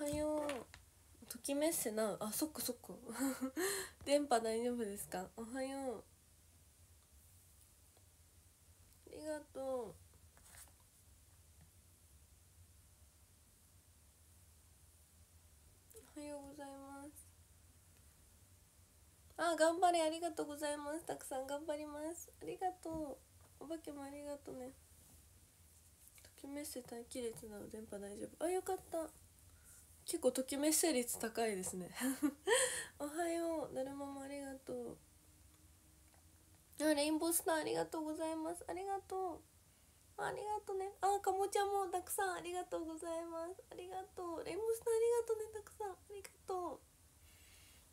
おはよう。ときめっせな。あそっかそっか。電波大丈夫ですか？おはよう。ありがとう。おはようございます。あ頑張れ。ありがとうございます。たくさん頑張ります。ありがとう。お化けもありがとうね。ときめっせ待機列なの電波大丈夫。あよかった。結構ときめっせ率高いですね。おはようだるまもありがとう。あレインボースターありがとうございます。ありがとう。ありがとうね。あかもちゃんもたくさんありがとうございます。ありがとう。レインボースターありがとうねたくさん。ありがとう。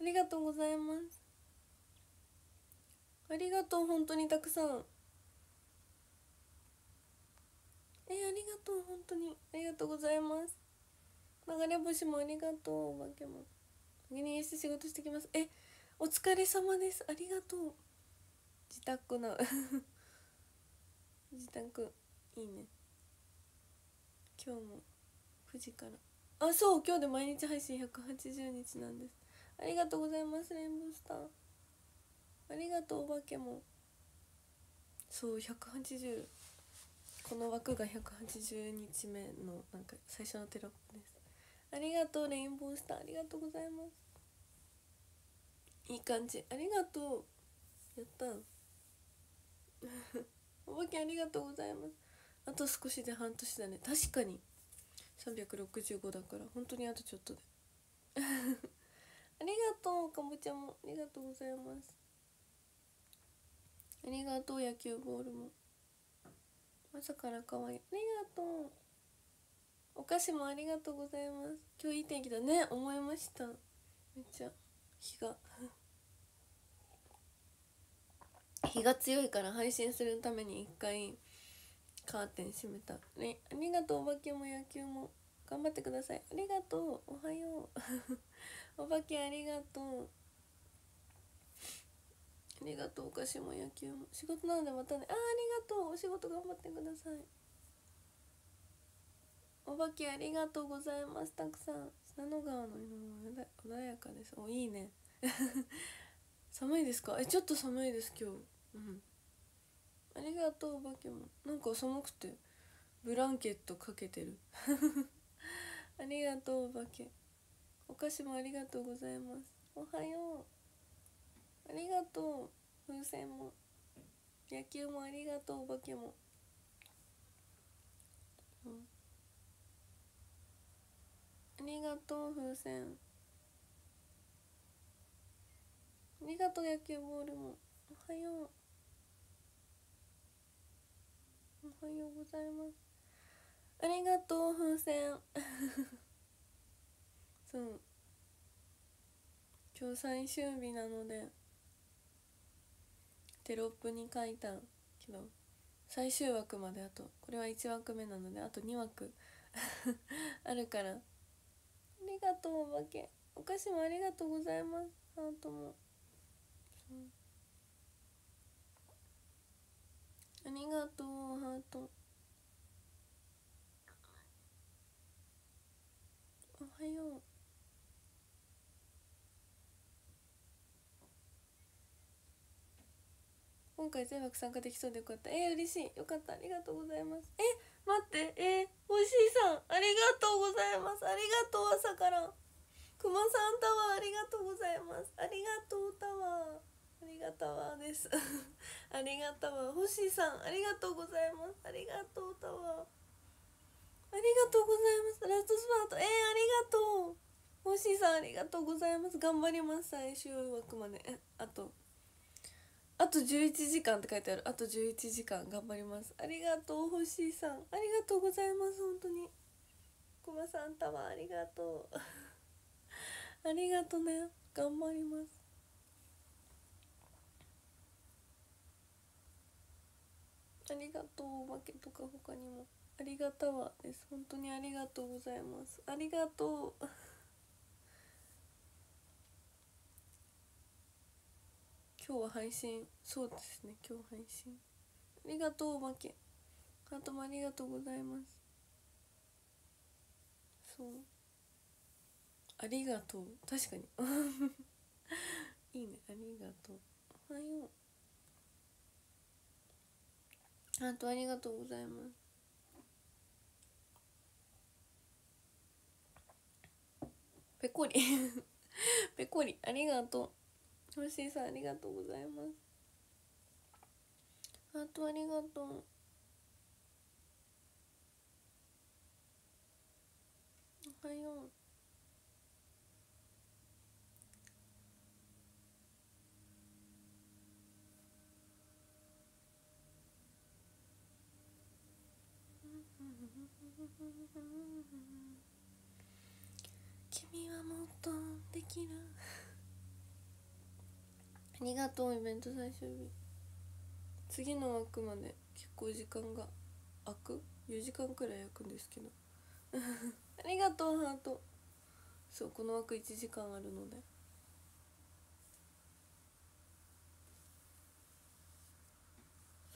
ありがとうございます。ありがとう本当にたくさん。えありがとう本当に。ありがとうございます。流れ星もありがとうお化けも。先にして仕事してきます。えお疲れ様です。ありがとう。自宅な 自宅いいね。今日も9時から。あそう今日で毎日配信180日なんです。ありがとうございますレインボースター。ありがとうお化けも。そう180この枠が180日目のなんか最初のテロップです。ありがとうレインボースターありがとうございます。いい感じ。ありがとう。やった お化けありがとうございます。あと少しで半年だね。確かに。365だから。本当にあとちょっとで。ありがとうかぼちゃも。ありがとうございます。ありがとう野球ボールも。朝から可愛い。ありがとう。お菓子もありがとうございます。今日いい天気だね。思いました。めっちゃ。日が。日が強いから配信するために一回カーテン閉めた、ね、ありがとうお化けも野球も。頑張ってください。ありがとう。おはよう。お化けありがとう。ありがとうお菓子も野球も。仕事なのでまたね。あありがとう。お仕事頑張ってください。お化けありがとうございます。たくさん。信濃川の色も穏やかです。おいいね。寒いですか？えちょっと寒いです今日。うん。ありがとうお化けも。なんか寒くてブランケットかけてる。ありがとうお化け。お菓子もありがとうございます。おはよう。ありがとう風船も。野球もありがとうお化けも、うん、ありがとう風船。ありがとう野球ボールも。おはよう。おはようございます。ありがとう風船。そう。今日最終日なのでテロップに書いた。けど最終枠まであとこれは1枠目なのであと2枠。あるから。りがとうお化け。お菓子もありがとうございます。ハートも。ありがとうハート。おはよう。今回全枠参加できそうでよかった。えー、嬉しい。よかった。ありがとうございます。え待って。えー、おしいさんありがとうございます。ありがとう朝から。くまさんタワーありがとうございます。ありがとうタワー。ありがたわです。ありがたわ。星さんありがとうございます。ありがとうタワー。ありがとうございます。ラストスパート。えー、ありがとう。星さんありがとうございます。頑張ります。最終枠まで。あと。あと11時間って書いてある。あと11時間頑張ります。ありがとう星さん。ありがとうございます本当に。くまさんたまありがとう。ありがとね。頑張ります。ありがとうお化けとか他にも。ありがたわです。本当にありがとうございます。ありがとう。今日は配信そうですね今日配信。ありがとうお化けハートもありがとうございます。そう。ありがとう。確かに。いいね。ありがとう。おはよう。あとありがとうございます。ぺこりぺこりありがとう。うよしさんありがとうございます。あとありがとう。おはよう。君はもっとできる。ありがとうイベント最終日。次の枠まで結構時間が空く？4時間くらい空くんですけど。ありがとうハート。そうこの枠1時間あるので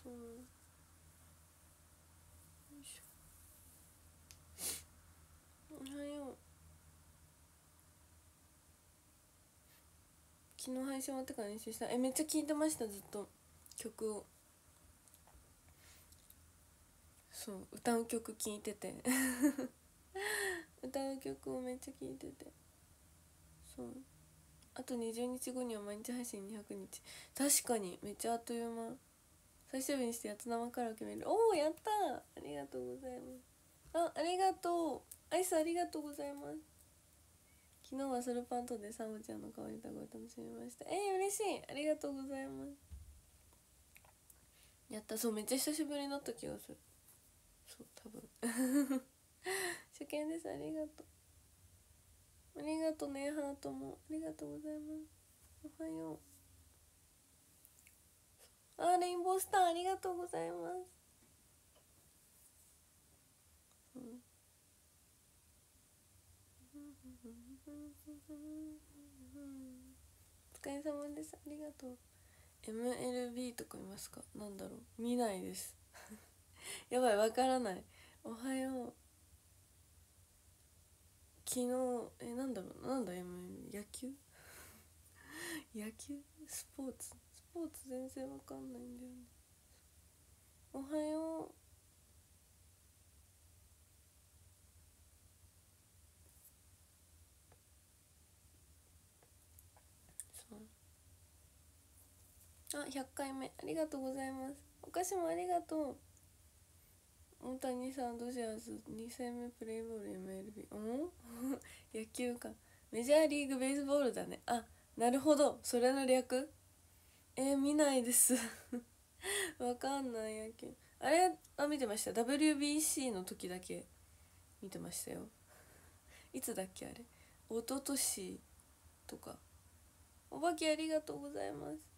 そうよいしょおはよう昨日配信終わってから練習した。えめっちゃ聴いてましたずっと。曲を。そう歌う曲聴いてて。歌う曲をめっちゃ聴いてて。そう。あと20日後には毎日配信200日。確かにめっちゃあっという間。最終日にしてやつ生カラオケ見る。おおやったありがとうございます。あありがとう。アイスありがとうございます。昨日はソルパンとでサムちゃんの可愛い歌声楽しみました。えー、嬉しい。ありがとうございます。やった。そうめっちゃ久しぶりになった気がする。そう多分。初見です。ありがとう。ありがとうねハートもありがとうございます。おはよう。あレインボースター。ありがとうございます、うん。お疲れ様です。ありがとう。MLB とかいますか？なんだろう。見ないです。やばいわからない。おはよう。昨日えなんだろう。なんだ MLB 野球？野球？スポーツ？スポーツ全然わかんないんだよね。おはよう。あ100回目。ありがとうございます。お菓子もありがとう。大谷さんドジャース2戦目プレイボール MLB うん野球か。メジャーリーグベースボールだね。あなるほど。それの略？えー、見ないです。わかんない野球。あれあ見てました？WBC の時だけ。見てましたよ。いつだっけあれ？一昨年とか。お化けありがとうございます。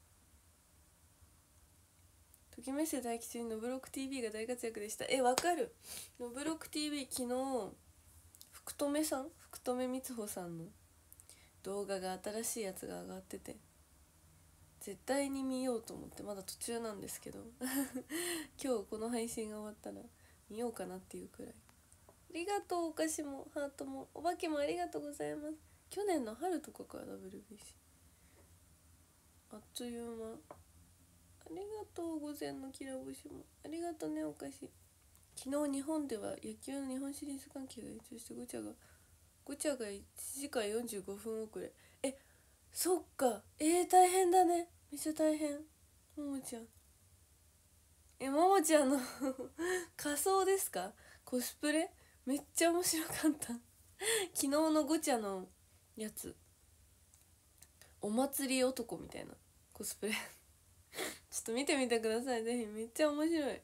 ときめせ大吉にのブロック TV が大活躍でした。えわかる。のブロック TV 昨日福留さん？福留光穂さんの動画が新しいやつが上がってて。絶対に見ようと思って。まだ途中なんですけど。今日この配信が終わったら見ようかなっていうくらい。ありがとうお菓子も。ハートも。お化けもありがとうございます。去年の春とかから WBC あっという間。ありがとう午前のきら星も。ありがとうねお菓子昨日日本では野球の日本シリーズ関係が延長してごちゃがごちゃが1時間45分遅れ。えそっか。えー、大変だね。めっちゃ大変。ももちゃん。えももちゃんの 仮装ですか？コスプレ？めっちゃ面白かった。昨日のごちゃのやつ。お祭り男みたいなコスプレ。ちょっと見てみてください。ぜひめっちゃ面白い。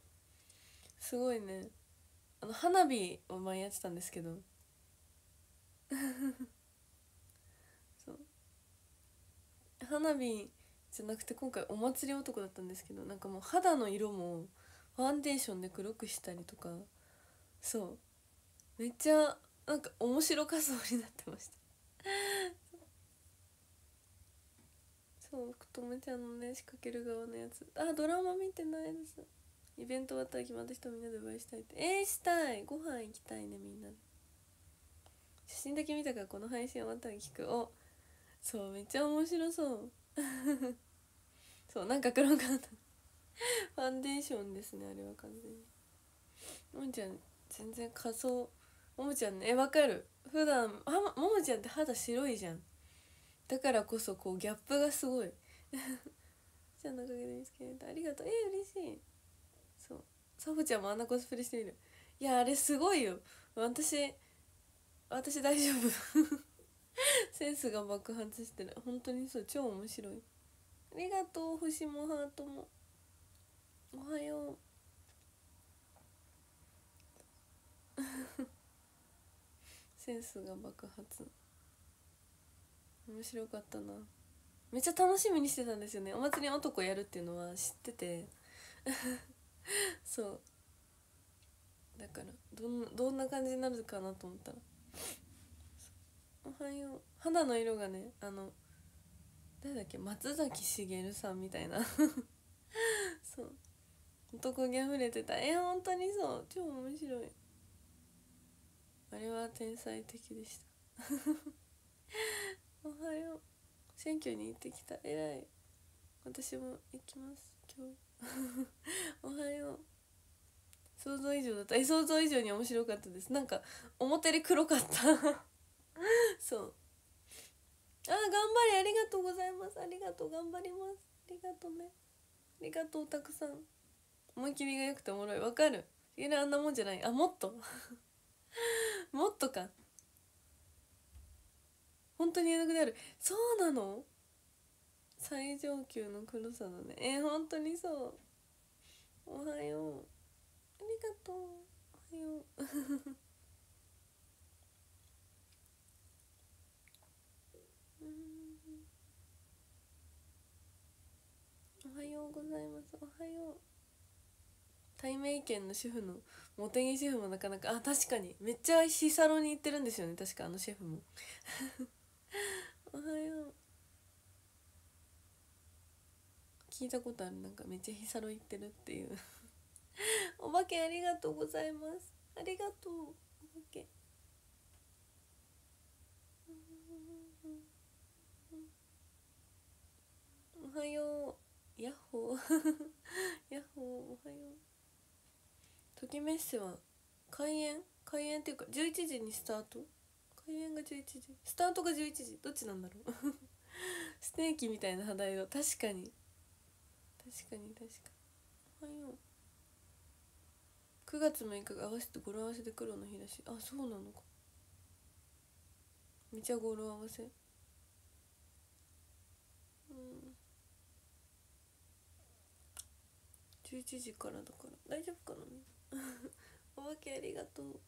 すごいね。あの花火を前やってたんですけど。そう。花火じゃなくて今回お祭り男だったんですけどなんかもう肌の色もファンデーションで黒くしたりとか。そう。めっちゃなんか面白仮装になってました。そうともちゃんのね仕掛ける側のやつ。あドラマ見てないです。イベント終わったら決まった人みんなでお会いしたいって。えー、したい。ご飯行きたいねみんなで。写真だけ見たからこの配信終わったら聞く。おそうめっちゃ面白そう。そうなんか黒かった。ファンデーションですねあれは完全に。ももちゃん全然仮装。ももちゃんねえわかる。普段あももちゃんって肌白いじゃん。だからこそこうギャップがすごい。ちゃんのおかげで見つけられた。ありがとう。えー、嬉しい。そう。サボちゃんもあんなコスプレしてみる。いやあれすごいよ。私私大丈夫。センスが爆発してる。本当にそう。超面白い。ありがとう。星もハートも。おはよう。センスが爆発。面白かったな。めっちゃ楽しみにしてたんですよね。お祭り男やるっていうのは知ってて。そう。だからどんなどんな感じになるかなと思ったら。おはよう。肌の色がねあの誰だっけ松崎しげるさんみたいな。そう。男気あふれてた。え本当にそう。超面白い。あれは天才的でした。おはよう。選挙に行ってきた。えらい。私も行きます。今日。おはよう。想像以上だった。え想像以上に面白かったです。なんか表で黒かった。そう。あ頑張りありがとうございます。ありがとう。頑張ります。ありがとうね。ありがとうたくさん。思い切りが良くておもろいわかる。いやあんなもんじゃない。あもっと。もっとか。本当に絵の具である。そうなの？最上級の黒さだね。えー、本当にそう？おはよう。ありがとう。おはよう。おはようございます。おはよう。対面県の主婦の茂木シェフもなかなか。あ確かに。めっちゃヒサロに行ってるんですよね。確かあのシェフも。おはよう。聞いたことある。なんかめっちゃヒサロ行ってるっていう。お化けありがとうございます。ありがとう。お化け。おはよう。ヤッホー。ヤッホーおはよう。ときめっせは開演？開演っていうか11時にスタート？開演が11時。スタートが11時。どっちなんだろう？ステーキみたいな肌色確かに。確かに確かに。おはよ。う9月6日が合わせて語呂合わせで黒の日だし。あそうなのか。めちゃ語呂合わせ。うん。11時からだから。大丈夫かな。お化けありがとう。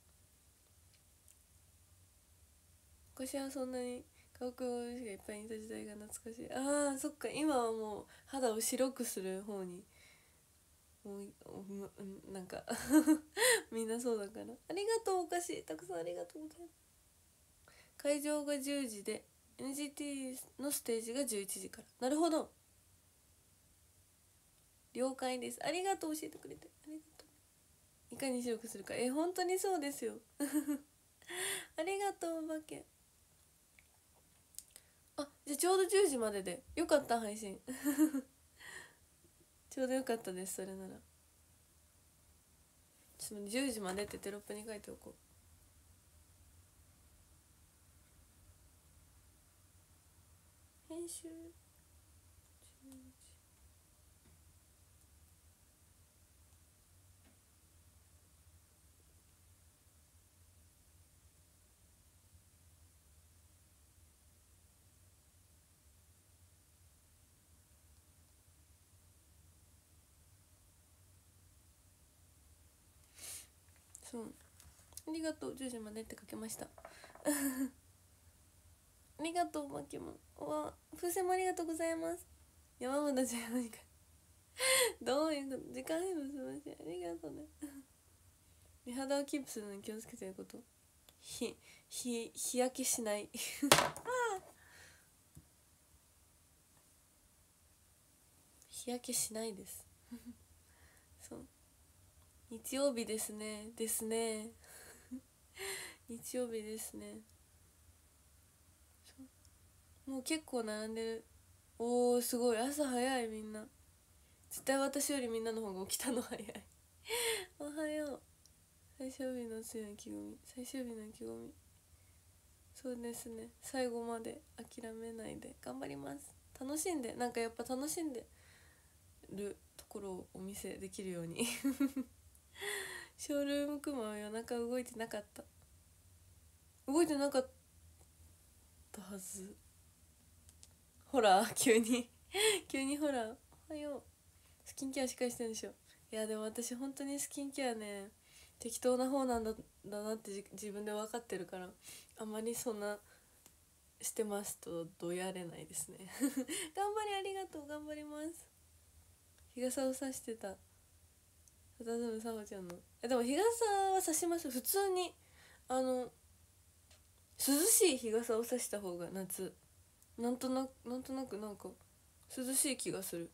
昔はそんなに顔くがいっぱいいた時代が懐かしい。あーそっか。今はもう肌を白くする方にもううなんか みんなそうだから。ありがとうお菓子。たくさんありがとうございます。会場が10時で NGT のステージが11時から。なるほど。了解です。ありがとう教えてくれて。ありがとう。いかに白くするか。え本当にそうですよ。ありがとうお化け。あじゃあちょうど10時までで。よかった配信。ちょうどよかったですそれなら。ちょっと10時までってテロップに書いておこう。編集。そう。ありがとう10時までって書けました。ありがとうマキモン。わ風船もありがとうございます。山本じゃ何か どういうこと時間変動すみませんありがとうね。美肌をキープするのに気をつけてること。ひひ日焼けしない。日焼けしないです。そう。日曜日ですね。ですね。日曜日ですね。もう結構並んでる。おーすごい。朝早いみんな。絶対私よりみんなの方が起きたの早い。おはよう。最終日の強い意気込み。最終日の意気込み。そうですね。最後まで諦めないで。頑張ります。楽しんで。なんかやっぱ楽しんでるところをお見せできるように。ショールームクマは夜中動いてなかった。動いてなかったはず。ほら 急に。急にほらおはようスキンケアしっかりしてるんでしょ。いやでも私本当にスキンケアね適当な方なんだだなって自分で分かってるからあまりそんなしてますとどやれないですね。頑張りありがとう。頑張ります。日傘を差してた。たたずむさほちゃんの。えでも日傘は差します。普通に。あの涼しい日傘を差した方が夏。なんとなくなんとなくなんか涼しい気がする。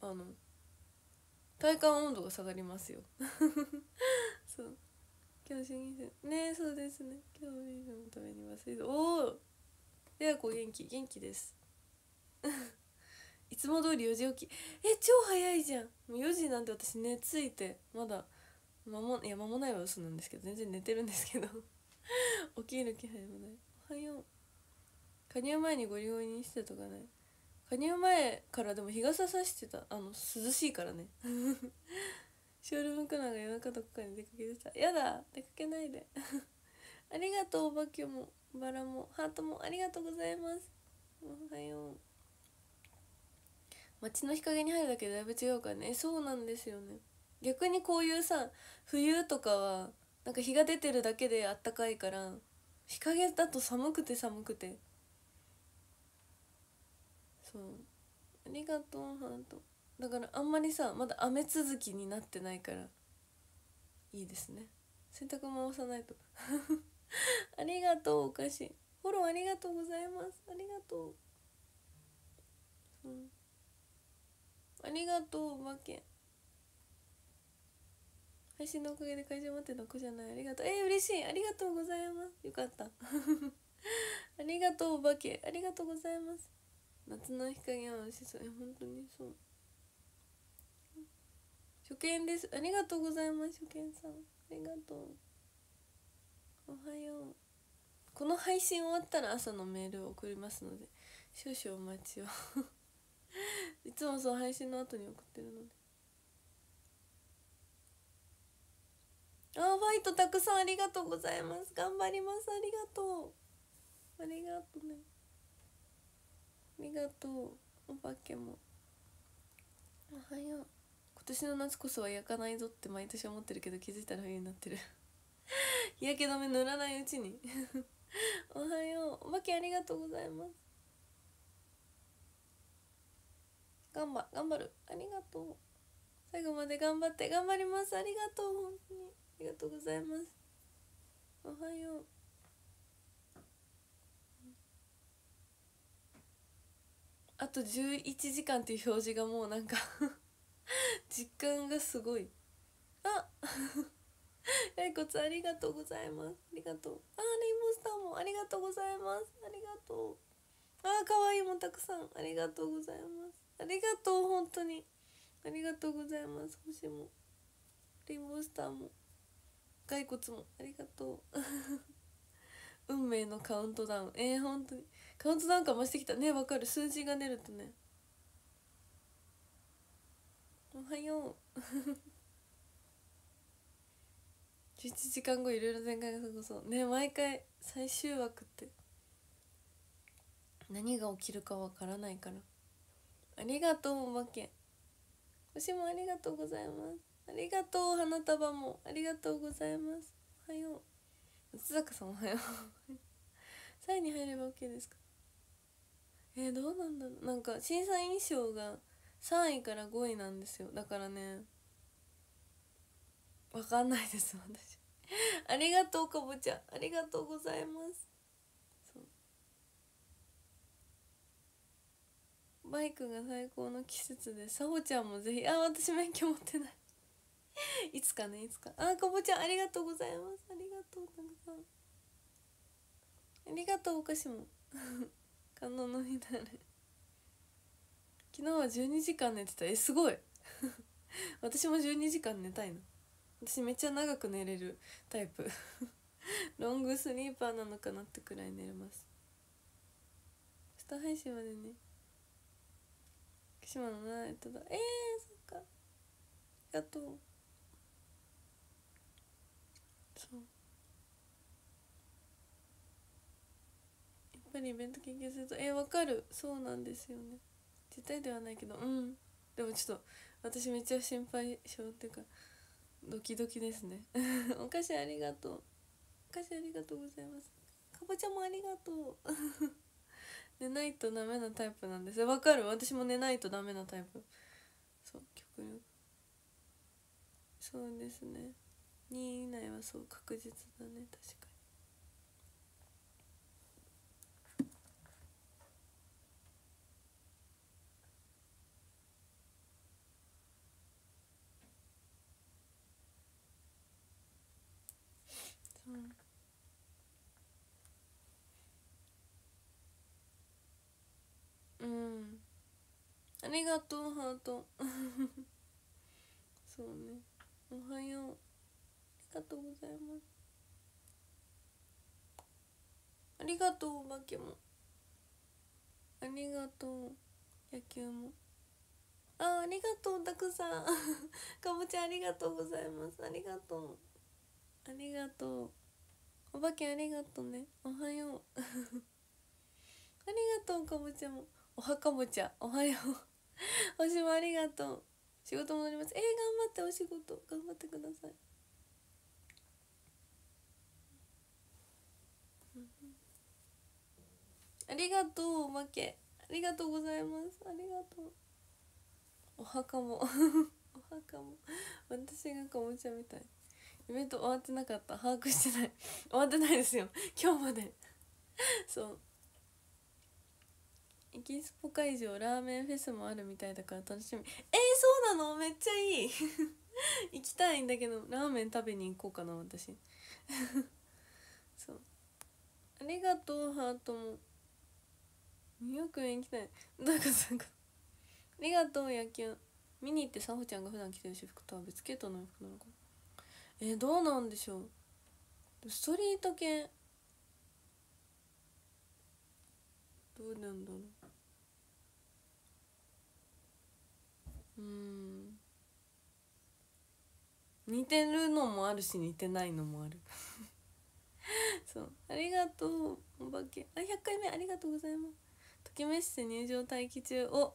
あの体感温度が下がりますよ。そう。今日主義戦ねそうですね。今日ビールのために忘れたおおレア子元気元気です。いつも通り4時起き。え超早いじゃん。もう4時なんて私寝ついてまだ間もいや間もないは嘘なんですけど全然寝てるんですけど。起きる気配もない。おはよう加入前にゴリゴリにしてとかね加入前からでも日傘さしてた。あの涼しいからね。ショールームクナが夜中どこかに出かけてた。やだ出かけないで。ありがとうおばけもバラもハートもありがとうございます。おはよう。街の日陰に入るだけでだいぶ違うからね。そうなんですよね。逆にこういうさ冬とかはなんか日が出てるだけであったかいから日陰だと寒くて寒くて。そう。ありがとうハート。だからあんまりさまだ雨続きになってないからいいですね。洗濯回さないと。ありがとうお菓子。フォローありがとうございます。ありがとう。う。んありがとうお化け。配信のおかげで会場待ってた子じゃない。ありがとう。えー、嬉しい。ありがとうございます。よかった。ありがとうお化け。ありがとうございます。夏の日陰は美味しそう。え本当にそう。初見です。ありがとうございます初見さん。ありがとう。おはよう。この配信終わったら朝のメールを送りますので少々お待ちを。いつもそう配信の後に送ってるので。あファイトたくさんありがとうございます。頑張ります。ありがとう。ありがとうね。ありがとう。お化けも。おはよう今年の夏こそは焼かないぞって毎年思ってるけど気づいたら冬になってる。日焼け止め塗らないうちに。おはよう。お化けありがとうございます。頑張頑張る。ありがとう。最後まで頑張って頑張ります。ありがとう本当に。ありがとうございます。おはよう。あと11時間っていう表示がもうなんか 実感がすごい。あやいこつありがとうございます。ありがとう。あレインボースターも。ありがとうございます。ありがとう。あかわいいもたくさん。ありがとうございます。ありがとう本当に。ありがとうございます。星も。レインボースターも。骸骨も。ありがとう。運命のカウントダウン。えー、本当に。カウントダウン感増してきた。ねわかる。数字が出るとね。おはよう。11時間後いろいろ展開が過ごそうね毎回最終枠って。何が起きるかわからないから。ありがとうおまけ。星もありがとうございます。ありがとう花束も。ありがとうございます。おはよう。松坂さんおはよう。3位に入れば OK ですか？えー、どうなんだろう。なんか審査員賞が3位から5位なんですよ。だからね。わかんないです私。ありがとうかぼちゃ。ありがとうございます。バイクが最高の季節でさほちゃんもぜひあ私免許持ってない。いつかねいつか。あかぼちゃんありがとうございます。ありがとうたくさん。ありがとうお菓子も。観音のみだれ昨日は12時間寝てた。えすごい。私も12時間寝たいの。私めっちゃ長く寝れるタイプ。ロングスリーパーなのかなってくらい寝れます。下配信までね。福島のナイトだえー、そっか。ありがと。うそう。やっぱりイベント研究するとえー、わかる。そうなんですよね。絶対ではないけど。うん。でもちょっと私めっちゃ心配性っていうかドキドキですね。お菓子ありがとう。お菓子ありがとうございます。かぼちゃもありがとう。寝ないとダメなタイプなんです。わかる？私も寝ないとダメなタイプ。そう極力そうですね。2位以内はそう確実だね。確かありがとうハート。そうね。おはよう。ありがとうございます。ありがとうお化けも。ありがとう野球も。あありがとうたくさん。かぼちゃありがとうございます。ありがとう。ありがとう。お化けありがとうね。おはよう。ありがとうかぼちゃも。おはかぼちゃ。おはよう。星もありがとう。仕事戻ります。えー、頑張ってお仕事頑張ってください。ありがとうおまけ。ありがとうございます。ありがとう。お墓も。お墓も。私がかぼちゃみたい。イベント終わってなかった。把握してない。終わってないですよ。今日まで。そう。エキスポ会場ラーメンフェスもあるみたいだから楽しみ。えー、そうなの？めっちゃいい。行きたいんだけどラーメン食べに行こうかな私。そう。ありがとうハートも。ニューヨークへ行きたい。だからさありがとう野球。見に行ってさほちゃんが普段着てる私服とは別系統の服なのかな。えー、どうなんでしょう。ストリート系。どうなんだろう。うん。似てるのもあるし似てないのもある。そう。ありがとうお化け。あ100回目。ありがとうございます。ときめして入場待機中。お。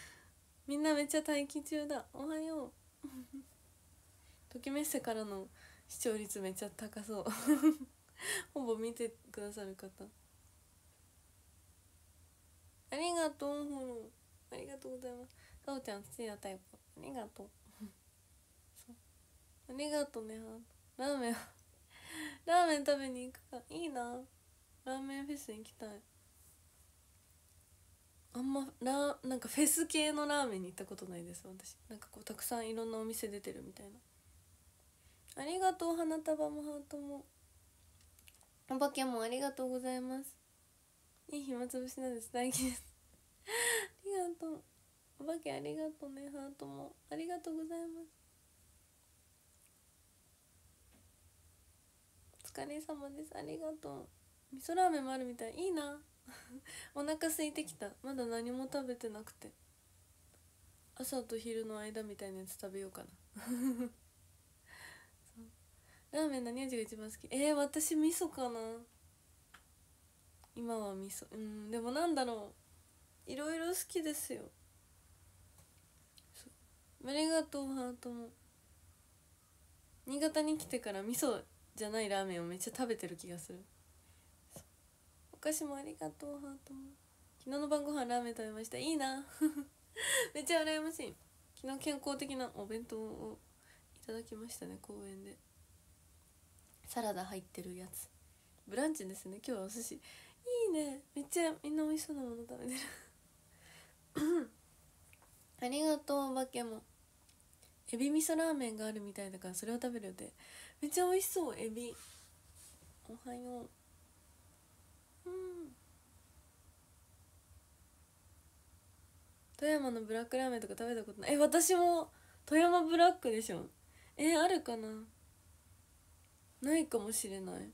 みんなめっちゃ待機中だ。おはよう。ときめしてからの視聴率めっちゃ高そう。ほぼ見てくださる方。ありがとうフォロー。ありがとうございます。かおちゃん好きなタイプ。ありがとう。ありがとうね。ラーメン。ラーメン食べに行くか。いいな。ラーメンフェス行きたい。あんまラなんかフェス系のラーメンに行ったことないです。私。なんかこうたくさんいろんなお店出てるみたいな。ありがとう花束もハートも。お化けもありがとうございます。いい暇つぶしなんです。大事です。ありがとう。お化けありがとうねハートも。ありがとうございます。お疲れ様です。ありがとう。味噌ラーメンもあるみたい。いいな。お腹空いてきた。まだ何も食べてなくて。朝と昼の間みたいなやつ食べようかな。ラーメン何味が一番好き？えー、私味噌かな。今は味噌。うんでもなんだろう。いろいろ好きですよ。ありがとうハートも。新潟に来てから味噌じゃないラーメンをめっちゃ食べてる気がする。お菓子もありがとうハートも。昨日の晩ご飯ラーメン食べました。いいな。めっちゃ羨ましい。昨日健康的なお弁当をいただきましたね公園で。サラダ入ってるやつ。ブランチですね今日はお寿司。いいね。めっちゃみんな美味しそうなもの食べてる。ありがとうお化けもエビ味噌ラーメンがあるみたいだからそれを食べる予定めっちゃ美味しそうエビ。おはよう。うん。富山のブラックラーメンとか食べたことない。え私も富山ブラックでしょ。えあるかな。ないかもしれない。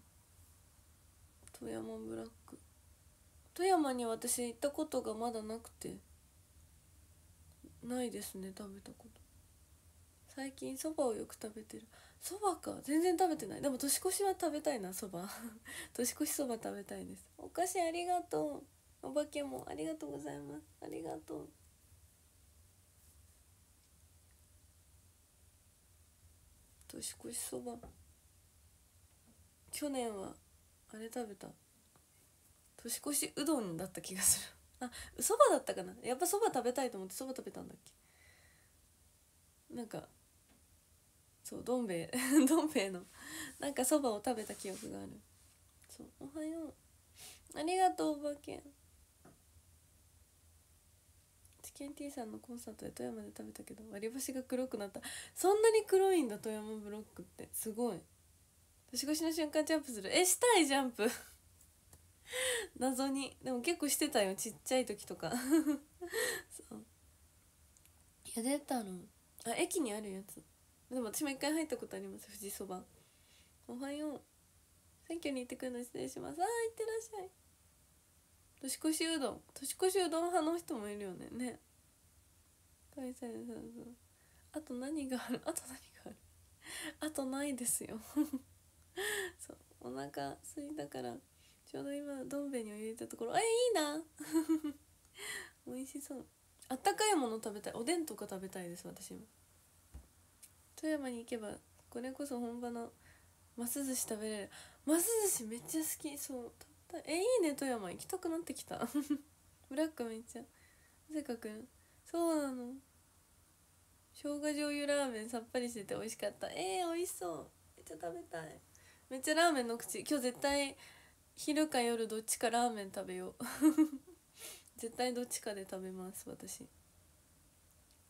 富山ブラック。富山に私行ったことがまだなくて。ないですね食べたこと。最近そばをよく食べてる。そばか。全然食べてない。でも年越しは食べたいなそば。年越しそば食べたいです。お菓子ありがとう。お化けもありがとうございます。ありがとう。年越しそば。去年はあれ食べた。年越しうどんだった気がする。あそばだったかな。やっぱそば食べたいと思ってそば食べたんだっけ。なんかそうどん兵衛 どん兵衛のなんかそばを食べた記憶がある。そうおはよう。ありがとうおばけチキンティーさんのコンサートで富山で食べたけど割り箸が黒くなった。そんなに黒いんだ富山ブロックって。すごい。年越しの瞬間ジャンプする。えしたいジャンプ。謎に。でも結構してたよ。ちっちゃい時とか。そう。いや出たの。あ駅にあるやつ。でも私も一回入ったことあります富士そば。おはよう選挙に行ってくるの失礼します。あー行ってらっしゃい。年越しうどん。年越しうどん派の人もいるよね。ね。開催そうそう。あと何がある？あと何がある？あとないですよ。そう。お腹すいたからちょうど今どん兵衛に入れたところ。えいいな。美味しそう。あったかいもの食べたい。おでんとか食べたいです私も。富山に行けばこれこそ本場のます寿司食べれる。ます寿司めっちゃ好き。そうえいいね富山行きたくなってきた。ブラックめっちゃ。せかくん。そうなの。生姜醤油ラーメンさっぱりしてて美味しかった。えー、美味しそう。めっちゃ食べたい。めっちゃラーメンの口。今日絶対昼か夜どっちかラーメン食べよう。絶対どっちかで食べます私。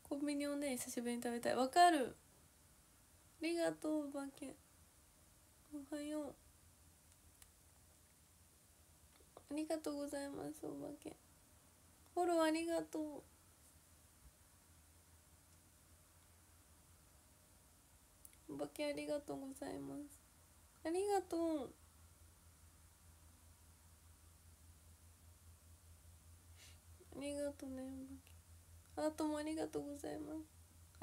コンビニをね久しぶりに食べたい。わかる。りがとうおばけおはよう。ありがとうございますおばけ。フォローありがとう。おばけありがとうございます。ありがとう。ありがとうねおばけ。ハートもありがとうございます。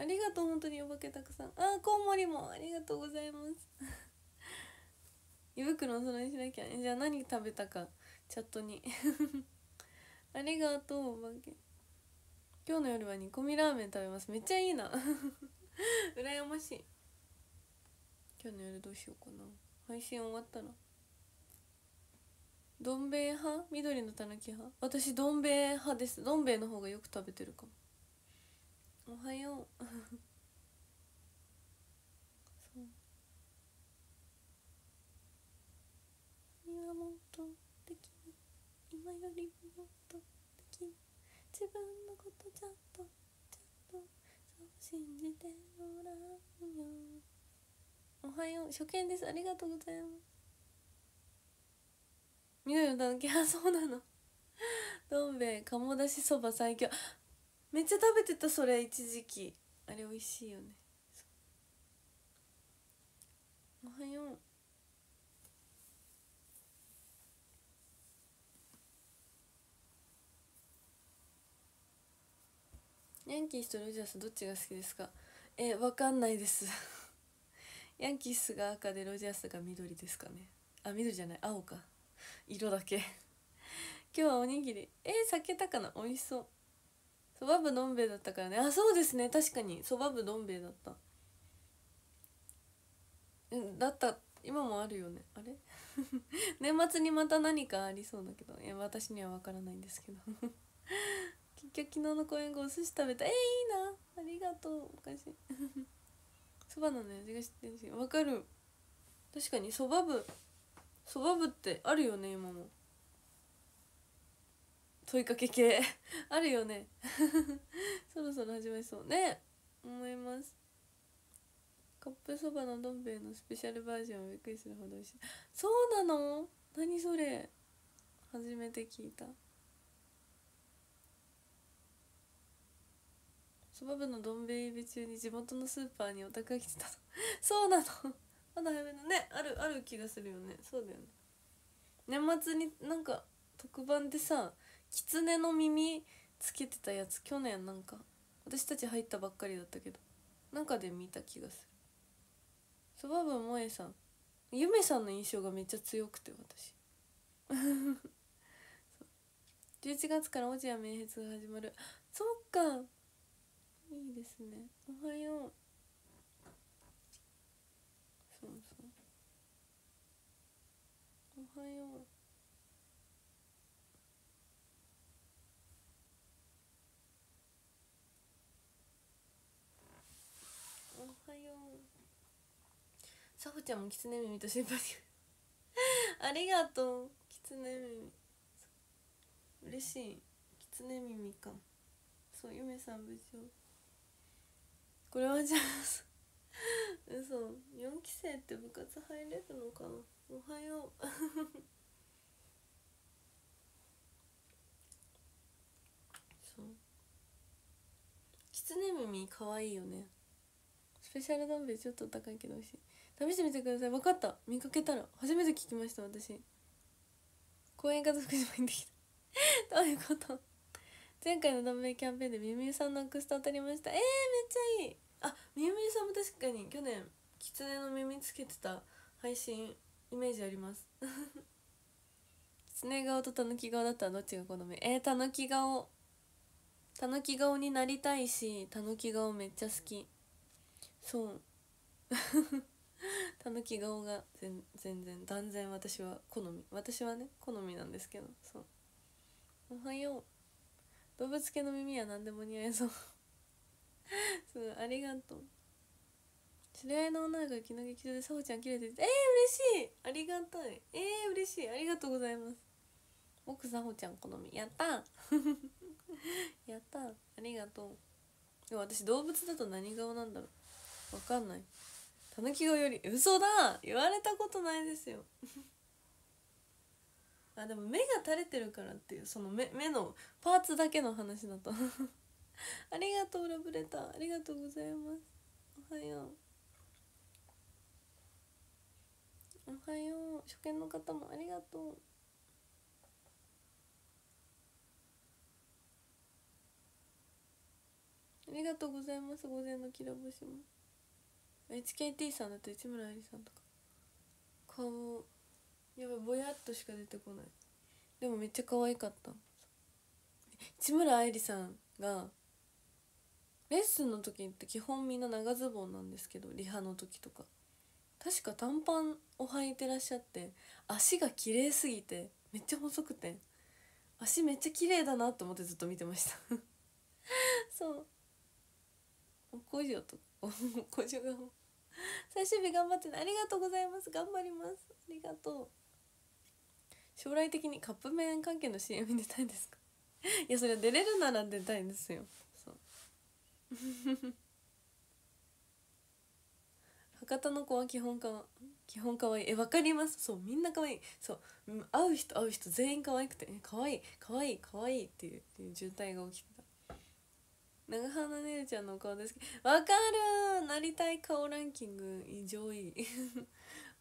ありがとう本当におばけたくさん。あコウモリもありがとうございます。胃袋お揃いしなきゃじゃあ何食べたかチャットに。ありがとうおばけ。今日の夜は煮込みラーメン食べます。めっちゃいいな。羨ましい。今日の夜どうしようかな。配信終わったら。どん兵衛派？緑のたぬき派？私どん兵衛派です。どん兵衛の方がよく食べてるかも。おはよう。そう。今もっとできる今よりももっとできる自分のことちゃんとちゃんとそう信じておらんよ。おはよう。初見です。ありがとうございます。緑のたぬきあそうなの。どん兵衛。鴨だしそば最強めっちゃ食べてたそれ。一時期。あれ美味しいよね。おはようヤンキースとロジャースどっちが好きですか？えわかんないです。ヤンキースが赤でロジャースが緑ですかね。あ緑じゃない。青か。色だけ。今日はおにぎり。えー、避けたかな美味しそう。そば部どん兵衛だったからね。あそうですね。確かに。そば部どん兵衛だった。うんだった。今もあるよね。あれ？年末にまた何かありそうだけど。いや私には分からないんですけど。結局昨日の公演後お寿司食べた。えー、いいな。ありがとう。おかしいそばのね味が知ってるし。分かる。確かにそば部。そば部ってあるよね今も。問いかけ系。あるよね。そろそろ始まりそうね。思います。カップそばのどん兵衛のスペシャルバージョンをびっくりするほど美味しい。そうなの？何それ？初めて聞いた。そば部のどん兵衛中に地元のスーパーにお宅が来てた。そうなの？まだ早めのね。あるある気がするよね。そうだよね。年末になんか特番でさ狐の耳つけてたやつ去年なんか。私たち入ったばっかりだったけど。なんかで見た気がする。そば部萌えさん。ゆめさんの印象がめっちゃ強くて私。11月からおじや面接が始まる。そっか。いいですね。おはよう。そうそう。おはようおはようさほちゃんもきつね耳と心配 ありがとう。きつね耳。嬉しい。きつね耳か。そうゆめさん部長これはじゃあ嘘。4期生って部活入れるのかな？おはよう。そう。きつね耳かわいいよね。スペシャルどん兵衛ちょっと高いけど美味しい。試してみてください。分かった。見かけたら。初めて聞きました私。公園家族島にできた。どういうこと？前回のダメキャンペーンでみゆみゆさんのアクスタ当たりました。えー、めっちゃいい。あみゆみゆさんも確かに去年狐の耳つけてた配信イメージあります。狐顔とたぬき顔だったらどっちが好み？えー、たぬき顔。たぬき顔になりたいしたぬき顔めっちゃ好き。そう。たぬき顔が全然断然私は好み私はね好みなんですけどそう。おはよう。動物系の耳は何でも似合いそう。そうありがとう。知り合いの女の子が昨日劇場でさほちゃん切れててえー、嬉しい。ありがたい。えー、嬉しい。ありがとうございます。僕さほちゃん好み。やった やったありがとう。でも私動物だと何顔なんだろう。わかんない。たぬき顔より嘘だ言われたことないですよ。あでも目が垂れてるからっていうその目目のパーツだけの話だと。ありがとうラブレター。ありがとうございます。おはよう。おはよう。初見の方もありがとう。ありがとうございます。午前のきら星も。HKT さんだと市村愛理さんとか。顔やばいぼやっとしか出てこない。でもめっちゃ可愛かった。市村愛理さんがレッスンの時って基本みんな長ズボンなんですけどリハの時とか。確か短パンを履いてらっしゃって足が綺麗すぎてめっちゃ細くて足めっちゃ綺麗だなと思ってずっと見てました。そう。おこじょとおこじょが最終日頑張ってねありがとうございます。頑張ります。ありがとう。将来的にカップ麺関係の CM に出たいんですか？いやそれ出れるなら出たいんですよ。そう。博多の子は基本かわ基本可愛いえわかります？そうみんな可愛いそう。うん会う人会う人全員可愛くてえ可愛い可愛い可愛いっていうっていう渋滞が起きて。長鼻ねるちゃんの顔ですけど。わかるなりたい顔ランキング上位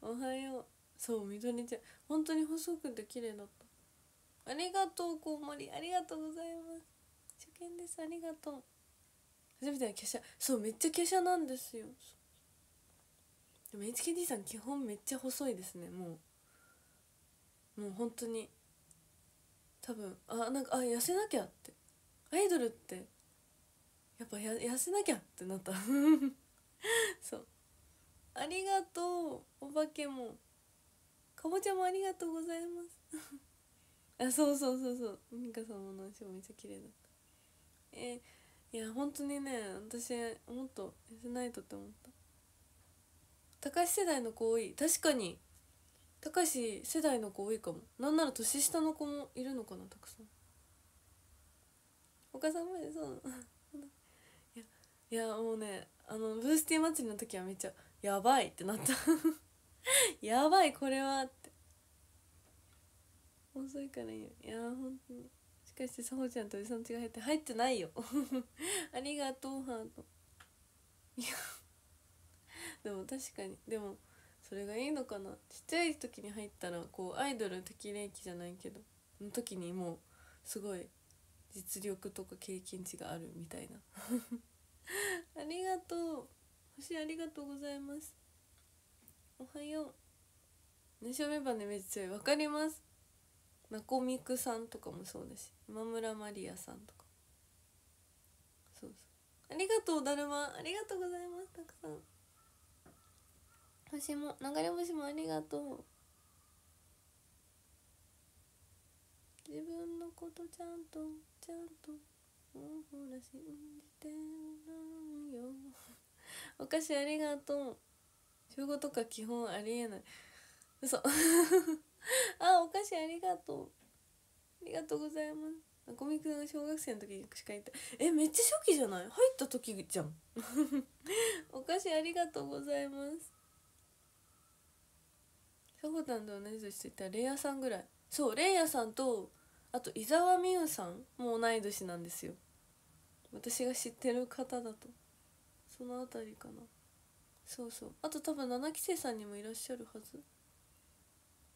おはようそうみど。りちゃん本当に細くて綺麗だったありがとうこうもりありがとうございます初見ですありがとう初めての華奢そうめっちゃ華奢なんですよでも HKT さん基本めっちゃ細いですねもうもう本当に多分あなんかあ痩せなきゃってアイドルってやっぱや痩せなきゃってなった。そう。ありがとうお化けも。かぼちゃもありがとうございます。あそうそうそうそう。ミカさんの足もめっちゃ綺麗だった。えー、いや本当にね私もっと痩せないとって思った。高橋世代の子多い。確かに。高橋世代の子多いかも。なんなら年下の子もいるのかなたくさん。お母さんまでそう。いやもうねあのブースティー祭りの時はめっちゃやばいってなった。やばいこれはって。遅いからいいよいや本当に。しかしてさほちゃんとおじさん違い入って入ってないよ。ありがとうハート。いや。でも確かに。でもそれがいいのかな。ちっちゃい時に入ったらこうアイドル適齢期じゃないけどの時にもうすごい実力とか経験値があるみたいな。ありがとう。星ありがとうございます。おはよう。ねしょメンバーのイメージ強い。わかります。なこみくさんとかもそうだし。今村マリアさんとか。そうそう。ありがとうだるま。ありがとうございます。たくさん。星も流れ星もありがとう。自分のことちゃんとちゃんと。ほら信じてるよ。お菓子ありがとう。集合とか基本ありえない。嘘。あお菓子ありがとう。ありがとうございます。コミックが小学生の時にしか言った。えめっちゃ初期じゃない？入った時じゃん。お菓子ありがとうございます。ショコタンと同じ年と言ったらレイヤさんぐらい。そうレイヤーさんとあと伊沢美優さんも同い年なんですよ。私が知ってる方だと。その辺りかな。そうそう。あと多分七期生さんにもいらっしゃるはず。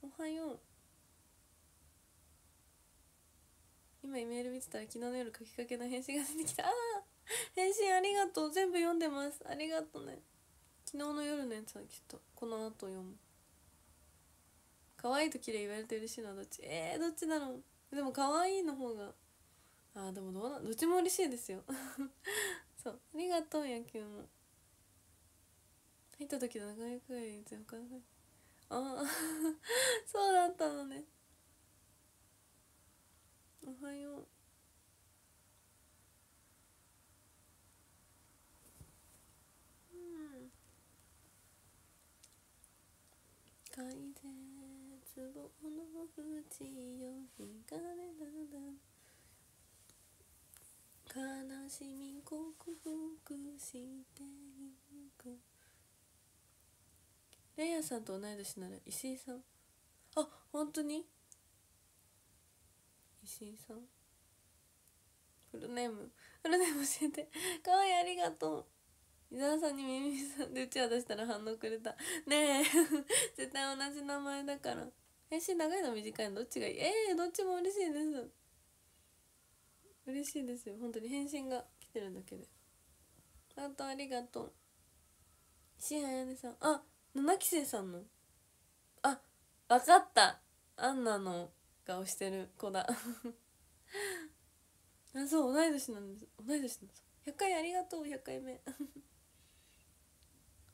おはよう。今メール見てたら昨日の夜書きかけの返信が出てきた。ああ返信ありがとう。全部読んでます。ありがとうね。昨日の夜のやつはきっと。この後読む。可愛いと綺麗言われて嬉しいのはどっち？えー、どっちだろう。でも可愛いの方があーでもどうなどっちも嬉しいですよ。そうありがとう野球も。入った時の長いくらい全部ああ そうだったのね。おはよう。うん。改善壺の縁よ引かれだだ悲しみ克服していくレイヤさんと同い年なら石井さん。あ本当に？石井さん。フルネーム。フルネーム教えて。かわいいありがとう。伊沢さんに耳さんでうちわ出したら反応くれた。ねえ。絶対同じ名前だから。返信長いの短いのどっちがいいええー、どっちも嬉しいです嬉しいですよ。本当に返信が来てるだけで。あとありがとう。石井彩音さん。あ七期生さんの。あわかった。アンナの顔してる子だ。あそう同い年なんです。同い年なんです。100回ありがとう。100回目。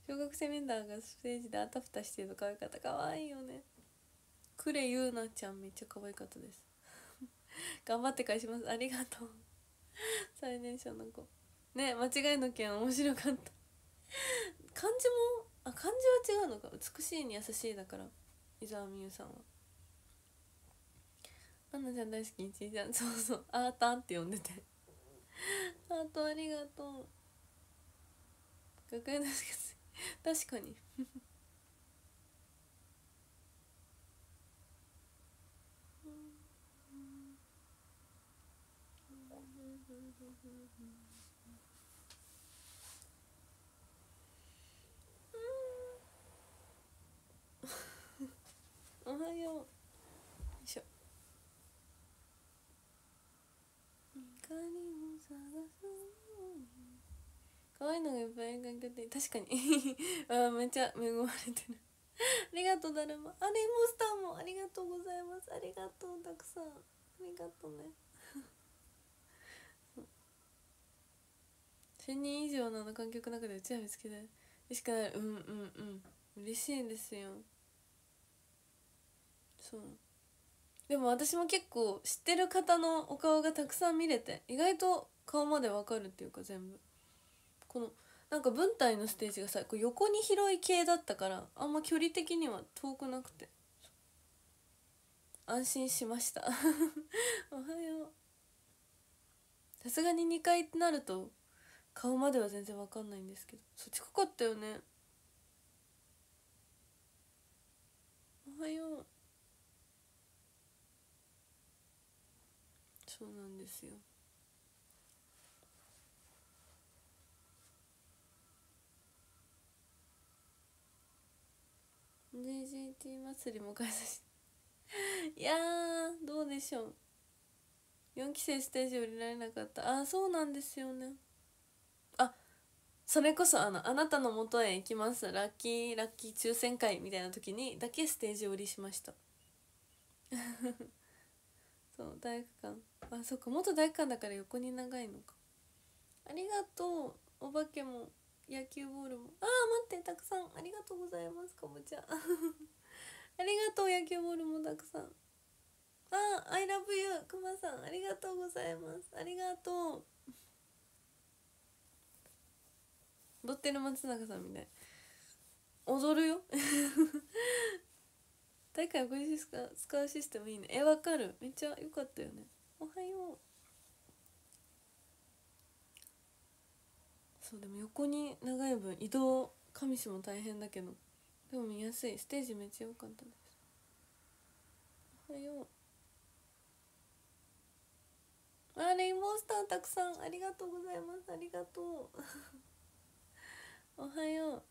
小学生メンバーがステージであたふたしてるの可愛かった。可愛いよね。クレユーナちゃんめっちゃ可愛かったです。頑張って返します。ありがとう。最年少の子。ね間違いの件面白かった。漢字もあ漢字は違うのか。美しいに優しいだから。伊沢美優さんは。アンナちゃん大好き？一位ちゃん。そうそう。アータンって呼んでて。アートありがとう。学園です。けど確かにおはよう。よいしょ。光を探す可愛いのがいっぱい描けて確かに。あめっちゃ恵まれてる。ありがとうだるま。あレイモスターもありがとうございます。ありがとうたくさん。ありがとうね。1000人以上の観客の中でうちは見つけたいしかないうんうんうん。嬉しいんですよ。そう。でも私も結構知ってる方のお顔がたくさん見れて意外と顔までわかるっていうか全部。このなんか文体のステージがさこう横に広い系だったからあんま距離的には遠くなくて。安心しました。おはよう。さすがに2階ってなると顔までは全然わかんないんですけど。そっちかかったよね。おはよう。そうなんですよ。JGT 祭りも開催し いやどうでしょう。4期生ステージ降りられなかった。あそうなんですよね。あそれこそあのあなたのもとへ行きます。ラッキーラッキー抽選会みたいな時にだけステージ降りしました。そう体育館。あそっか元体育館だから横に長いのか。ありがとう。お化けも野球ボールも。あー待ってたくさん。ありがとうございますかぼちゃ。ありがとう野球ボールもたくさん。あー I love you くまさん。ありがとうございます。ありがとう。踊ってる松永さんみたい。踊るよ。大会これ使うシステムいいね。えわかる。めっちゃ良かったよね。おはよう。そうでも横に長い分移動上市も大変だけど。でも見やすい。ステージめっちゃ良かったです。おはよう。あレインボースターたくさん。ありがとうございます。ありがとう。おはよう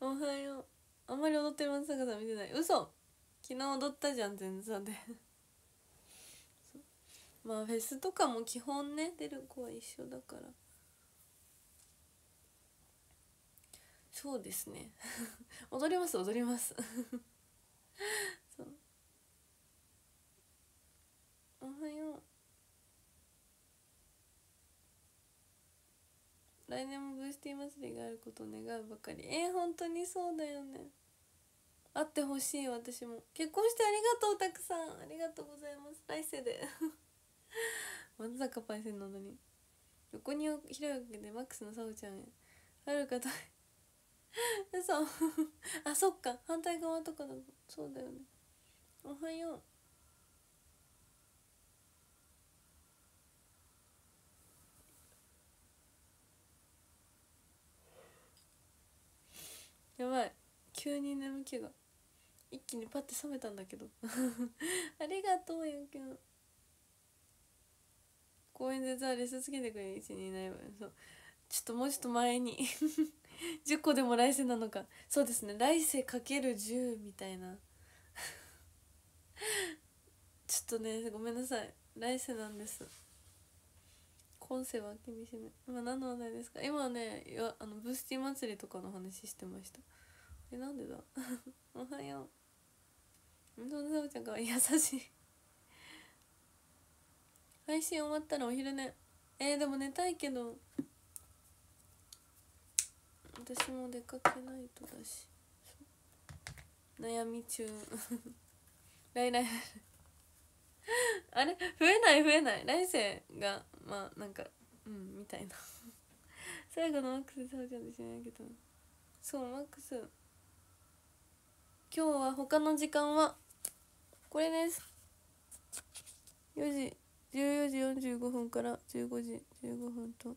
おはようあんまり踊ってる松坂さん見てない。嘘。昨日踊ったじゃん前座で。まあフェスとかも基本ね出る子は一緒だから。そうですね。踊ります踊ります。そう。おはよう。来年もブースティー祭りがあることを願うばかり。えー、本当にそうだよね。会ってほしい私も。結婚してありがとうたくさん。ありがとうございます。来世で。松坂パイセンなのに。横に広いわけでマックスのさおちゃんへ。ある方。嘘。あそっか。反対側とかだ。とそうだよね。おはよう。やばい。急に眠気が。一気にパッて冷めたんだけど。ありがとうよきゅん。公園でザレスつけてくれる位置にいないわそう。ちょっともうちょっと前に。10個でも来世なのか。そうですね。来世かける10みたいな。ちょっとねごめんなさい。来世なんです。今世は厳しめ。今何の話題ですか？今はねあのブースティー祭りとかの話してました。えなんでだ？おはよう。本当のさおちゃんかわいい優しい。配信終わったらお昼寝。えー、でも寝たいけど。私も出かけないとだし。悩み中。来来 あれ？増えない？増えない？来世がまあなんかうんみたいな。最後のマックスそうちゃんでしないけど。そうマックス今日は他の時間はこれです。4時14時45分から15時15分と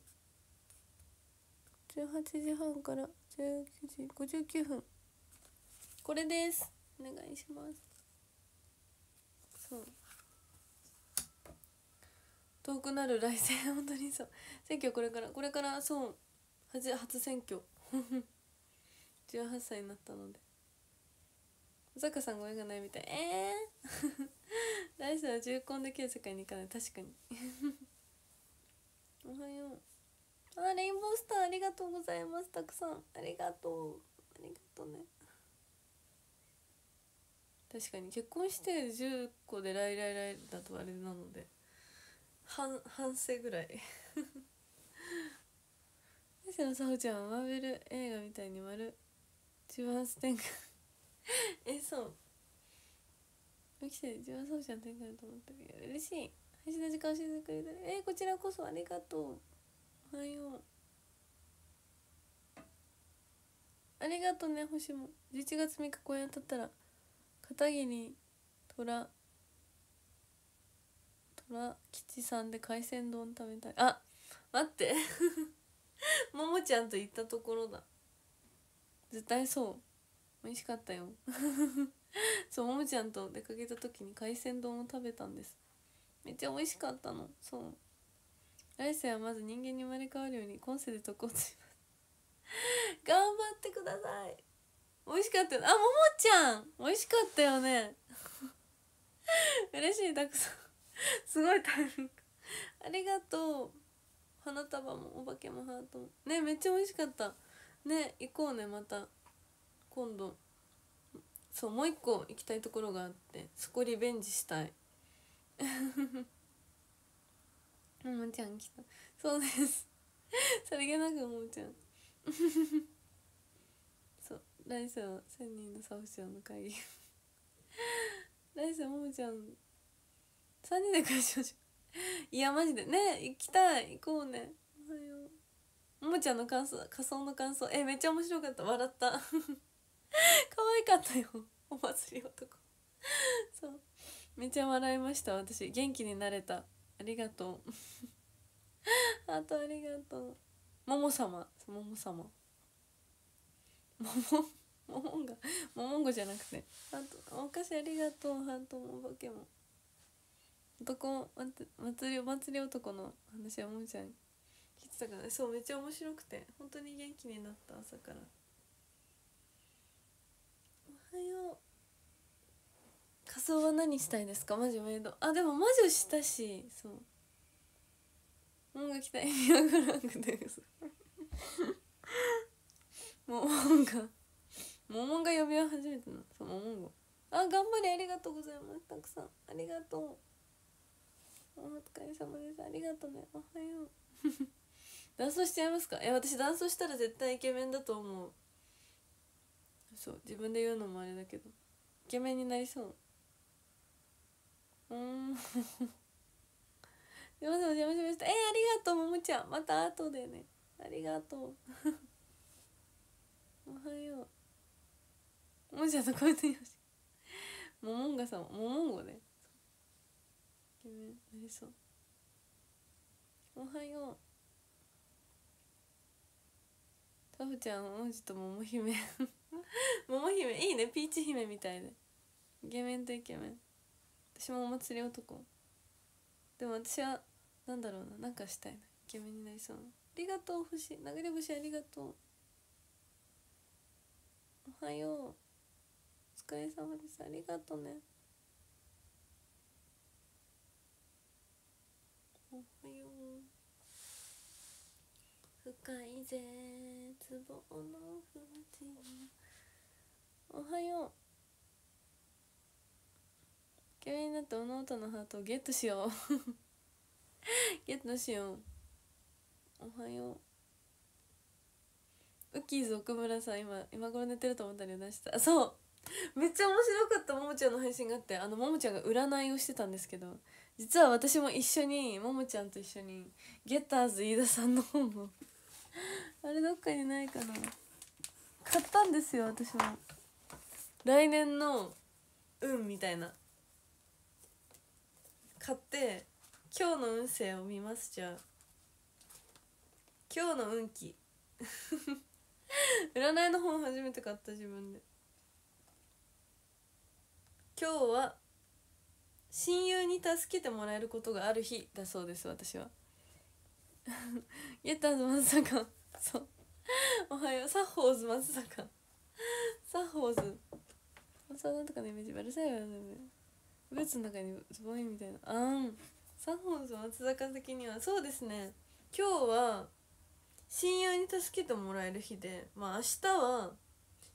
18時半から19時59分。これです。お願いします。そう。遠くなる来世本当にそう。選挙これから。これからそう。初初選挙。18歳になったので。小坂さんご縁がないみたいええー、来世は重婚できる世界に行かない確かにおはようあレインボースターありがとうございますたくさんありがとうありがとうね確かに結婚して10個で「ライライライ」だとあれなので半半生ぐらい西野さほちゃんはマーベル映画みたいに丸中発展開 えそう。起きて自分そうちゃん展開だと思ったけど嬉しい。配信の時間教えてくれてえー、こちらこそありがとう。おはよ。うありがとうね星も。11月3日公演当たったら片桐虎虎吉さんで海鮮丼食べたい。あ待って。ももちゃんと行ったところだ。絶対そう。美味しかったよ。そうももちゃんと出かけた時に海鮮丼を食べたんです。めっちゃ美味しかったの。そう。来世はまず人間に生まれ変わるように今世で徳を積みます。頑張ってください。美味しかったよあももちゃん。美味しかったよね。嬉しいたくさん。すごいタイミング。ありがとう。花束もお化けもハートも。ねめっちゃ美味しかった。ね行こうねまた。今度そうもう一個行きたいところがあってそこリベンジしたい。ももちゃん来た。そうです。さりげなくももちゃん。そう来世は千人のサフショーの会議。来世ももちゃん3人で会しましょいやマジで。ね行きたい。行こうね。おはよう。ももちゃんの感想仮装の感想。えめっちゃ面白かった。笑った。可愛かったよお祭り男。そう。めっちゃ笑いました私。元気になれた。ありがとう。あとありがとう。もも様もも様。ももももんがももんごじゃなくて。あとお菓子ありがとう。ハートもお化けも。男祭りお祭り男の話はももちゃん聞いてたからそうめっちゃ面白くて。本当に元気になった朝から。おはよう。仮装は何したいですか？マジメイド。あでも魔女したし そう。もんが来た意味わからんくてももんがももが呼びは初めての？そうももんごあ頑張りありがとうございます。たくさん。ありがとう。お疲れ様です。ありがとうね。おはよう。ダンスしちゃいますか？え私ダンスしたら絶対イケメンだと思う。そう自分で言うのもあれだけどイケメンになりそう。うん。すいませんお邪魔しましたえー、ありがとうももちゃん。また後でね。ありがとう。おはよう。ももちゃんとこうやってよし。ももんがさんももんごね。イケメンなりそう。おはよう。タフちゃん王子と桃姫。桃姫いいねピーチ姫みたいで。イケメンとイケメン。私もお祭り男。でも私はなんだろうな。なんかしたいな。イケメンになりそうな。ありがとう星。流れ星ありがとう。おはよう。お疲れ様です。ありがとうね。おはよう。深い絶望のふわちおはよう。イケメンになっておのおとのハートをゲットしよう。ゲットしよう。おはよう。ウッキーズ奥村さん今今頃寝てると思ったら出した。そう。めっちゃ面白かったももちゃんの配信があってあのももちゃんが占いをしてたんですけど実は私も一緒にももちゃんと一緒にゲッターズ飯田さんの本をあれどっかにないかな。買ったんですよ私も。来年の運みたいな。買って今日の運勢を見ますじゃあ。今日の運気。占いの本初めて買った自分で。今日は親友に助けてもらえることがある日だそうです私は。ゲッターズ松坂そう。おはよう。サッホーズ松坂サッホーズ。そうなんとかのイメージバルサイユねブーツの中にズボンみたいなあんサッホーズ松坂的にはそうですね。今日は親友に助けてもらえる日でまあ明日は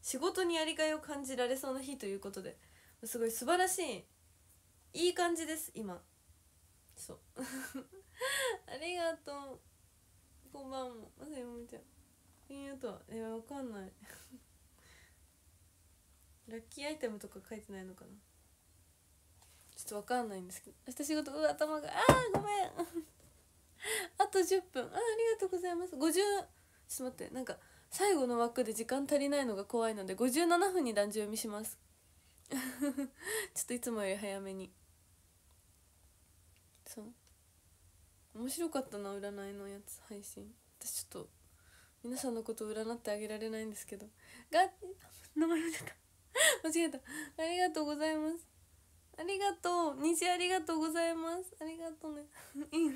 仕事にやりがいを感じられそうな日ということですごい素晴らしいいい感じです今。そう。ありがとう。こんばんもまさにもみちゃん。えーとはえわかんない。ラッキーアイテムとか書いてないのかな？ちょっとわかんないんですけど。明日仕事うわ頭があーごめん。あと10分。あありがとうございます。50ちょっと待って。なんか最後の枠で時間足りないのが怖いので57分に断じ読みします。ちょっといつもより早めに。そう。面白かったな占いのやつ配信。私ちょっと皆さんのことを占ってあげられないんですけど。が 名前間違えた。間違えた。ありがとうございます。ありがとう。虹ありがとうございます。ありがとうね。いい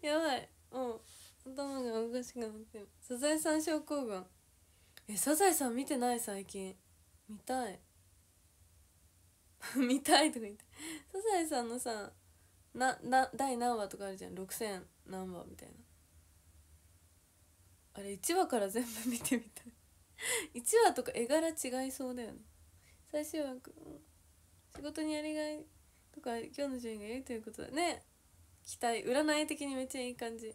やばい。もう頭がおかしくなってる。サザエさん症候群。えサザエさん見てない最近。見たい。見たいとか言って。サザエさんのさなな第何話とかあるじゃん。6000何話みたいな。あれ1話から全部見てみたい。1話とか絵柄違いそうだよね。最終話仕事にやりがいとか今日の順位がいいということだね。期待占い的にめっちゃいい感じ。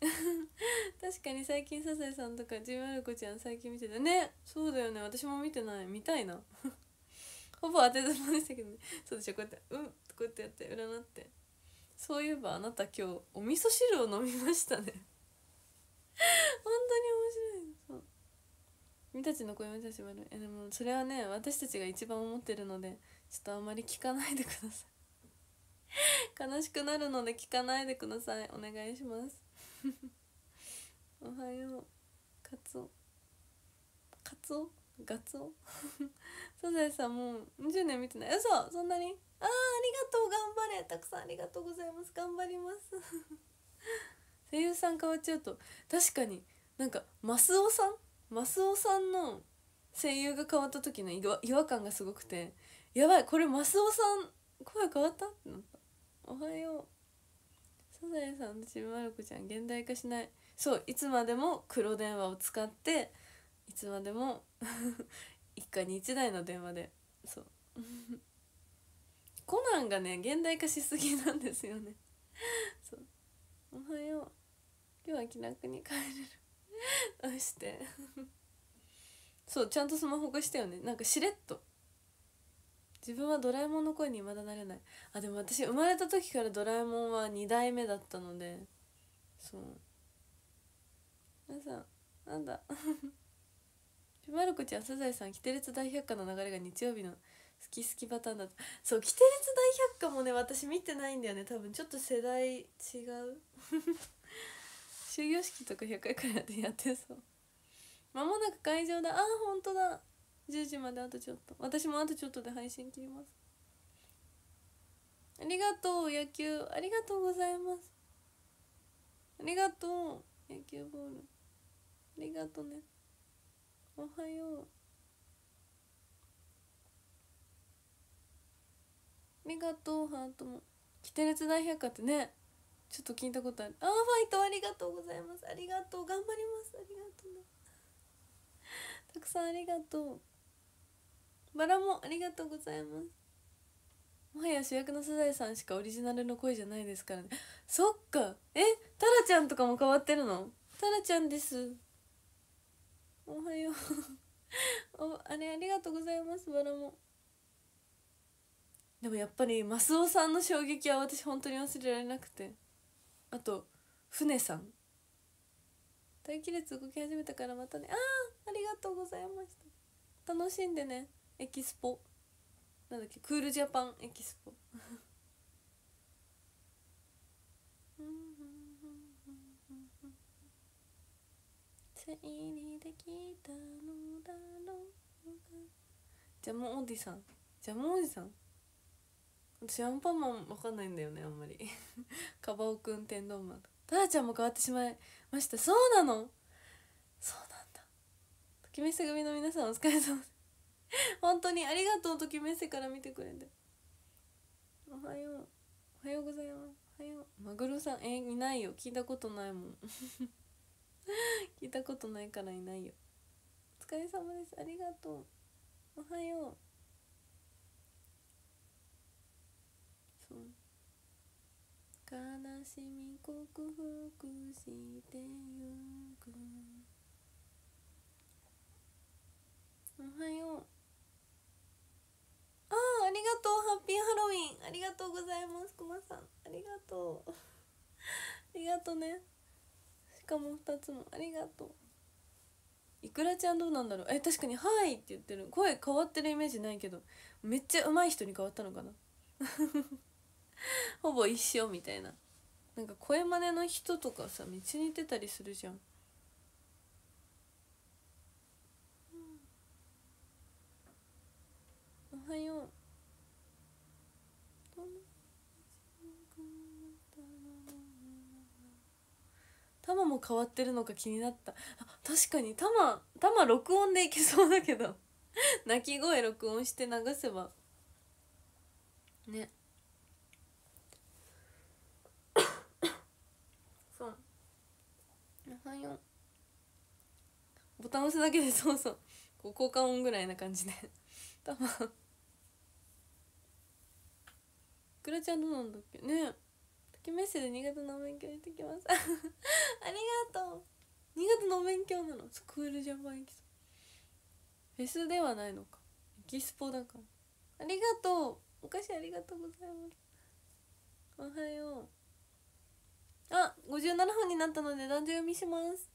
確かに最近サザエさんとかちびまる子ちゃん最近見てたね。そうだよね。私も見てない。見たいな。ほぼ当てずもでしたけどね。そうでしょこうやって「うん」こうやってやって占って。そういえばあなた今日お味噌汁を飲みましたね。本当に面白い。君たちの声も始まる。えでもそれはね私たちが一番思ってるのでちょっとあんまり聞かないでください。悲しくなるので聞かないでください。お願いします。おはよう。カツオ。カツオ？ガツオ？サザエさんもう20年見てない。嘘！そんなに？あーありがとう。頑張れ。たくさんありがとうございます。頑張ります。声優さん変わっちゃうと確かになんかマスオさん？マスオさんの声優が変わった時の違和感がすごくてやばいこれマスオさん声変わったってなった。おはよう。サザエさんとちびまる子ちゃん現代化しない。そういつまでも黒電話を使っていつまでも 一家に一台の電話で。そう。コナンがね現代化しすぎなんですよね。そう。おはよう。今日は気楽に帰れる。どうして。そうちゃんとスマホ化したよね。なんかしれっと。自分はドラえもんの声にまだなれない。あでも私生まれた時からドラえもんは2代目だったので。そう。皆さんなんだまる子ちゃんサザエさん「キテレツ大百科」の流れが日曜日の好き好きパターンだった。そう「キテレツ大百科」もね私見てないんだよね。多分ちょっと世代違う。終業式とか100回くらいでやってそう。間もなく会場だ。あ本当だ。10時まであとちょっと。私もあとちょっとで配信切ります。ありがとう野球。ありがとうございます。ありがとう野球ボール。ありがとうね。おはよう。ありがとうハートも「キテレツ大百科」ってね。ちょっと聞いたことある。あーファイトありがとうございます。ありがとう。頑張ります。ありがとう。ねたくさんありがとう。バラもありがとうございます。もはや主役のサザエさんしかオリジナルの声じゃないですからね。そっか。え？タラちゃんとかも変わってるの？タラちゃんです。おはよう。おあれありがとうございます。バラも。でもやっぱりマスオさんの衝撃は私本当に忘れられなくて。あと船さん。待機列動き始めたからまたね。ああありがとうございました。楽しんでね。エキスポ。なんだっけクールジャパンエキスポ。整理できたのだろうか。ジャムおじさん。ジャムおじさん。私アンパンマンわかんないんだよねあんまり。カバオくん天丼マンタラちゃんも変わってしまいました。そうなの？そうなんだ。ときめせ組の皆さんお疲れ様です。本当にありがとう。ときめせから見てくれて。おはよう。おはようございます。おはよう。マグロさん。えいないよ。聞いたことないもん。聞いたことないからいないよ。お疲れ様です。ありがとう。おはよう。そう悲しみ克服してゆくおはよう。ああありがとう。ハッピーハロウィン。ありがとうございます。くまさん。ありがとう。ありがとうね。しかも2つも。ありがとう。いくらちゃんどうなんだろう。え確かに「はい」って言ってる。声変わってるイメージないけど。めっちゃ上手い人に変わったのかな？ほぼ一緒みたいな。なんか声真似の人とかさめっちゃ似てたりするじゃん。おはよう。タマも変わってるのか気になった。あ確かに。タマタマ録音でいけそうだけど。鳴き声録音して流せば。ね。っ34ボタン押すだけでそうそう。こう交換音ぐらいな感じで。多分。くらちゃんどうなんだっけ？ね。えメッセで新潟のお勉強行ってきます。ありがとう。苦手のお勉強なの？スクールジャパン行きそう。フェスではないのか。エキスポだから。ありがとう。お菓子ありがとうございます。おはよう。あ57分になったので男女読みします。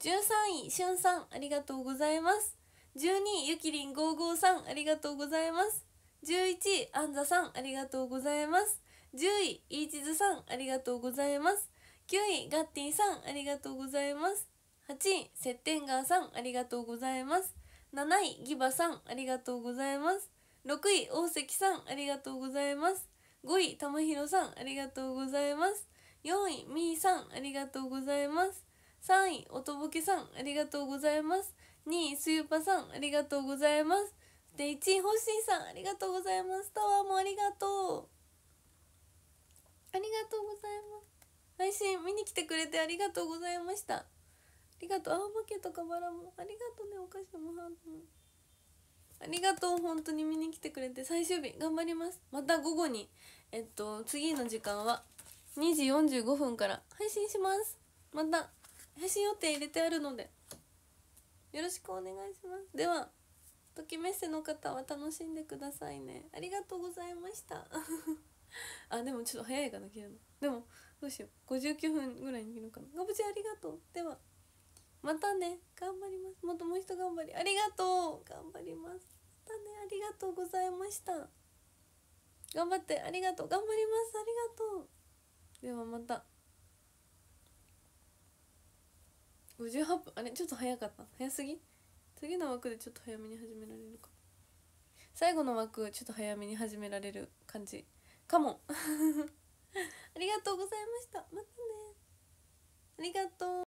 13位しゅんさんありがとうございます。12位ゆきりん55さんありがとうございます。11位あんざさんありがとうございます。10位いいちずさんありがとうございます。9位ガッティさんありがとうございます。8位セッテンガーさんありがとうございます。7位ギバさんありがとうございます。6位大関さんありがとうございます。5位たまひろさんありがとうございます。4位みーさんありがとうございます。3位おとぼけさんありがとうございます。2位すゆぱさんありがとうございます。で1位ほしーさんありがとうございます。タワーもありがとう。ありがとうございます。配信見に来てくれてありがとうございました。ありがとう。青負けとかバラもありがとうねお菓子もハートも。ありがとう本当に見に来てくれて。最終日頑張ります。また午後にえっと次の時間は2時45分から配信します。また配信予定入れてあるのでよろしくお願いします。ではときメッセの方は楽しんでくださいね。ありがとうございました。あでもちょっと早いかな切るのでもどうしよう。59分ぐらいに切るかな。ガブチありがとう。では。またね頑張ります。もっともう一頑張りありがとう。頑張ります。またねありがとうございました。頑張ってありがとう。頑張ります。ありがとう。ではまた。58分。あれちょっと早かった。早すぎ？次の枠でちょっと早めに始められるか。最後の枠ちょっと早めに始められる感じかも。ありがとうございました。またね。ありがとう。